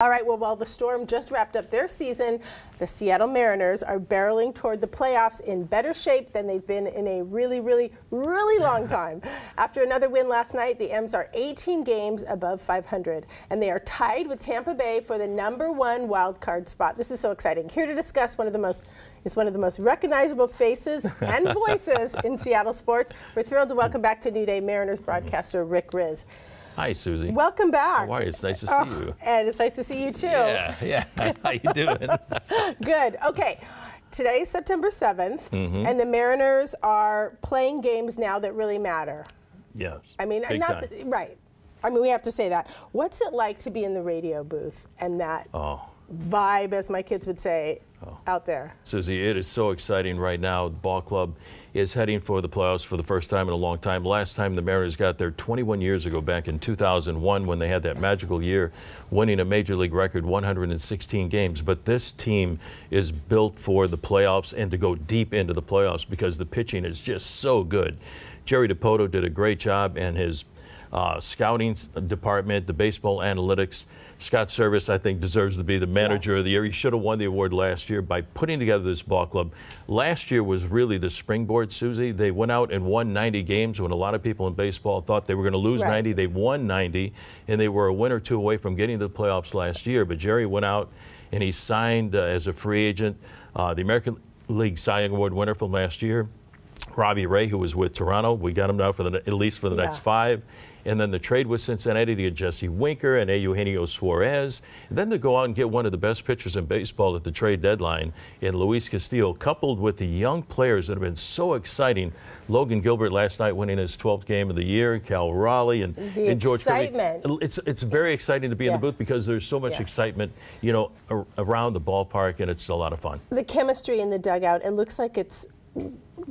All right, well, while the Storm just wrapped up their season, the Seattle Mariners are barreling toward the playoffs in better shape than they've been in a really, really, really long time. After another win last night, the M's are 18 games above 500, and they are tied with Tampa Bay for the number one wild card spot. This is so exciting. Here to discuss one of the most is one of the most recognizable faces and voices in Seattle sports. We're thrilled to welcome back to New Day Mariners broadcaster Rick Rizzs. Hi, Susie. Welcome back. How are you? It's nice to see oh, you. And it's nice to see you too. Yeah, yeah. How you doing? Good. Okay. Today's September 7th, mm -hmm. and the Mariners are playing games now that really matter. Yes. I mean, Big not the, right. I mean, we have to say that. What's it like to be in the radio booth and that oh. vibe, as my kids would say, oh. out there. Susie, it is so exciting right now. The ball club is heading for the playoffs for the first time in a long time. Last time the Mariners got there 21 years ago, back in 2001, when they had that magical year, winning a major league record 116 games. But this team is built for the playoffs and to go deep into the playoffs because the pitching is just so good. Jerry Dipoto did a great job, and his uh, scouting department, the baseball analytics. Scott Servais, I think, deserves to be the manager yes. of the year. He should have won the award last year by putting together this ball club. Last year was really the springboard, Susie. They went out and won 90 games when a lot of people in baseball thought they were going to lose right. 90. They won 90, and they were a win or two away from getting to the playoffs last year. But Jerry went out and he signed uh, as a free agent uh, the American League Cy Young Award winner from last year. Robbie Ray, who was with Toronto. We got him now for the, at least for the yeah. next five. And then the trade with Cincinnati to get Jesse Winker and A. Eugenio Suarez. And then to go out and get one of the best pitchers in baseball at the trade deadline in Luis Castillo, coupled with the young players that have been so exciting. Logan Gilbert last night winning his 12th game of the year, Cal Raleigh and, and George excitement. Kirby. It's, it's very exciting to be yeah. in the booth because there's so much yeah. excitement, you know, around the ballpark and it's a lot of fun. The chemistry in the dugout, it looks like it's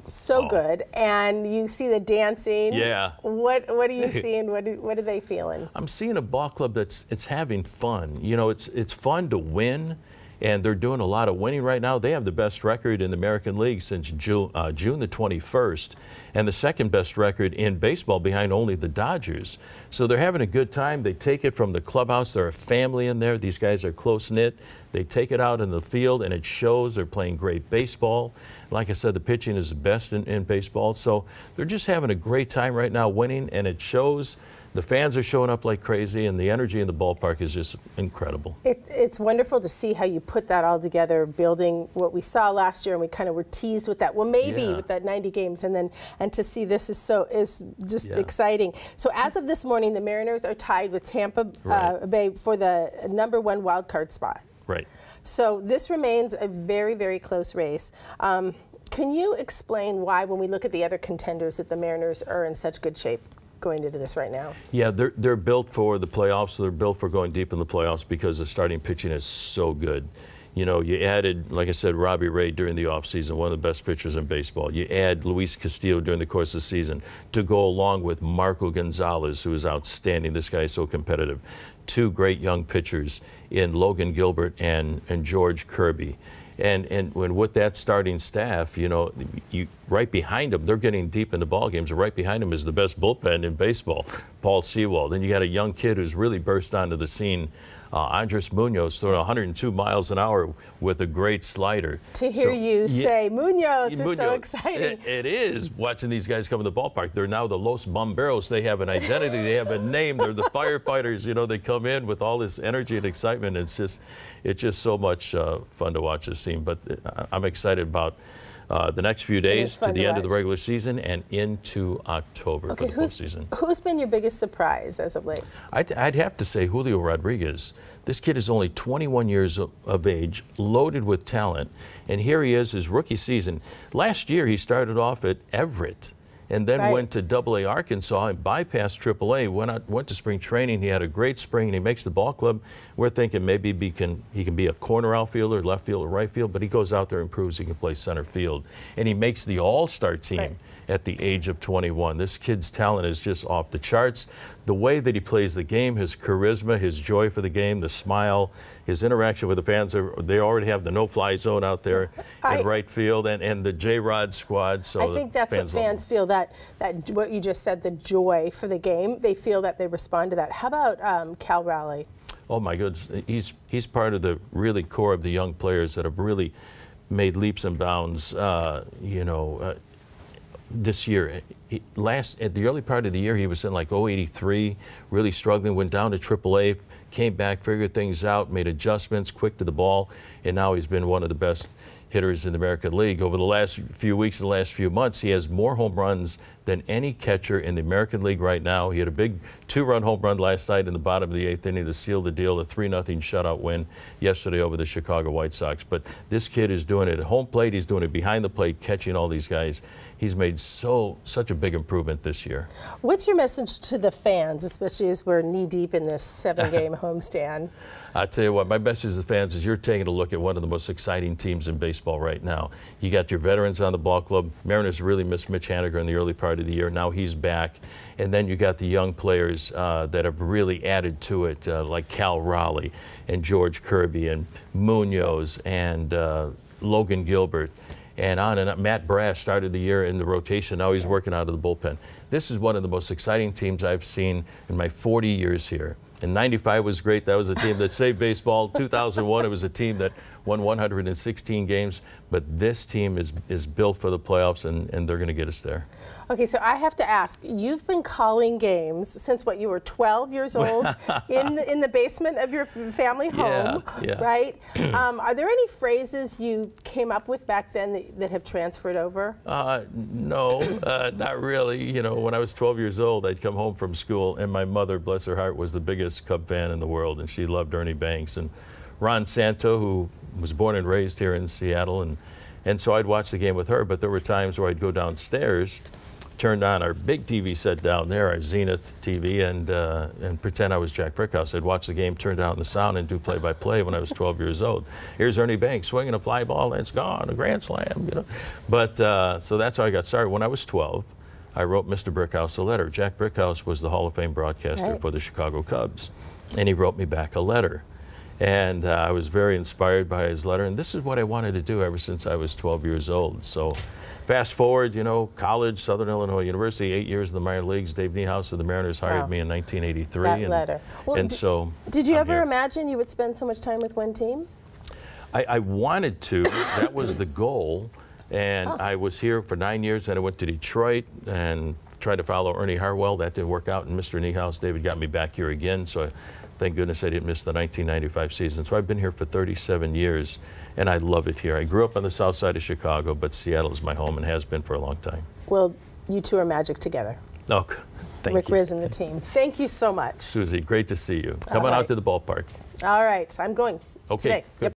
so oh. good. And you see the dancing. Yeah. What What are you seeing? What What are they feeling? I'm seeing a ball club that's it's having fun. You know, it's it's fun to win and they're doing a lot of winning right now. They have the best record in the American League since June, uh, June the 21st, and the second best record in baseball behind only the Dodgers. So they're having a good time. They take it from the clubhouse. They're a family in there. These guys are close knit. They take it out in the field, and it shows. They're playing great baseball. Like I said, the pitching is the best in, in baseball. So they're just having a great time right now winning, and it shows the fans are showing up like crazy, and the energy in the ballpark is just incredible. It, it's wonderful to see how you put that all together, building what we saw last year, and we kind of were teased with that. Well, maybe yeah. with that 90 games, and then and to see this is so is just yeah. exciting. So as of this morning, the Mariners are tied with Tampa uh, right. uh, Bay for the number one wild card spot. Right. So this remains a very very close race. Um, can you explain why, when we look at the other contenders, that the Mariners are in such good shape? Going into this right now? Yeah, they're, they're built for the playoffs. So they're built for going deep in the playoffs because the starting pitching is so good. You know, you added, like I said, Robbie Ray during the offseason, one of the best pitchers in baseball. You add Luis Castillo during the course of the season to go along with Marco Gonzalez, who is outstanding. This guy is so competitive. Two great young pitchers in Logan Gilbert and, and George Kirby. And and when with that starting staff, you know, you right behind them, they're getting deep into ball games. Right behind them is the best bullpen in baseball, Paul Sewald. Then you got a young kid who's really burst onto the scene uh, Andres Munoz throwing 102 miles an hour with a great slider. To hear so, you yeah, say Munoz is Munoz, so exciting. It, it is watching these guys come to the ballpark. They're now the Los Bomberos. They have an identity. they have a name. They're the firefighters. You know, they come in with all this energy and excitement. It's just, it's just so much uh, fun to watch this team. But uh, I'm excited about uh, the next few days to the to end of the regular season and into October okay, for the postseason. Who's been your biggest surprise as of late? I'd, I'd, have to say Julio Rodriguez. This kid is only 21 years of age, loaded with talent, and here he is, his rookie season. Last year he started off at Everett and then right. went to Double A Arkansas and bypassed Triple A. Went out, went to spring training. He had a great spring, and he makes the ball club. We're thinking maybe he can he can be a corner outfielder, left field, or right field, but he goes out there and proves he can play center field, and he makes the All Star team. Right at the age of 21. This kid's talent is just off the charts. The way that he plays the game, his charisma, his joy for the game, the smile, his interaction with the fans, they already have the no-fly zone out there I, in right field and, and the J-Rod squad. So I think that's what fans feel, that, that what you just said, the joy for the game. They feel that they respond to that. How about um, Cal Raleigh? Oh my goodness, he's he's part of the really core of the young players that have really made leaps and bounds. Uh, you know, uh, this year, he, last at the early part of the year, he was in like 083, really struggling. Went down to AAA, came back, figured things out, made adjustments, quick to the ball, and now he's been one of the best hitters in the American League. Over the last few weeks, the last few months, he has more home runs than any catcher in the American League right now. He had a big two-run home run last night in the bottom of the eighth inning to seal the deal, a 3-0 shutout win yesterday over the Chicago White Sox. But this kid is doing it at home plate. He's doing it behind the plate, catching all these guys. He's made so such a big improvement this year. What's your message to the fans, especially as we're knee deep in this seven-game homestand? I tell you what, my message to the fans is you're taking a look at one of the most exciting teams in baseball right now. You got your veterans on the ball club. Mariners really missed Mitch Haniger in the early part of the year. Now he's back. And then you got the young players uh, that have really added to it, uh, like Cal Raleigh and George Kirby and Munoz and uh, Logan Gilbert and on and on. Matt Brash started the year in the rotation. Now he's working out of the bullpen. This is one of the most exciting teams I've seen in my 40 years here. And 95 was great. That was a team that saved baseball. 2001, it was a team that won 116 games. But this team is, is built for the playoffs, and, and they're going to get us there. Okay, so I have to ask, you've been calling games since what, you were 12 years old in, the, in the basement of your family home, yeah, yeah. right? um, are there any phrases you came up with back then that, that have transferred over? Uh, no, uh, not really. You know, when I was 12 years old, I'd come home from school, and my mother, bless her heart, was the biggest Cub fan in the world, and she loved Ernie Banks. And Ron Santo, who was born and raised here in Seattle, and, and so I'd watch the game with her, but there were times where I'd go downstairs turned on our big TV set down there, our Zenith TV, and uh, and pretend I was Jack Brickhouse. I'd watch the game, turn down the sound, and do play-by-play when I was 12 years old. Here's Ernie Banks swinging a fly ball, and it's gone, a grand slam, you know. But uh, so that's how I got started. When I was 12, I wrote Mr. Brickhouse a letter. Jack Brickhouse was the Hall of Fame broadcaster right. for the Chicago Cubs, and he wrote me back a letter. And uh, I was very inspired by his letter, and this is what I wanted to do ever since I was 12 years old. So Fast forward, you know, college, Southern Illinois University, eight years in the minor leagues. Dave Niehaus of the Mariners hired wow. me in 1983. That and, letter. Well, and so. Did you I'm ever here. imagine you would spend so much time with one team? I, I wanted to. that was the goal. And Oh. I was here for nine years, and I went to Detroit and tried to follow Ernie Harwell. That didn't work out. And Mr. Niehaus, David got me back here again. So I, thank goodness I didn't miss the 1995 season. So I've been here for 37 years, and I love it here. I grew up on the south side of Chicago, but Seattle is my home and has been for a long time. Well, you two are magic together. Oh, thank Rick you. Rizzs and the team. Thank you so much. Susie, great to see you. Come on right. out to the ballpark. All right, I'm going Okay, today. good. Yep.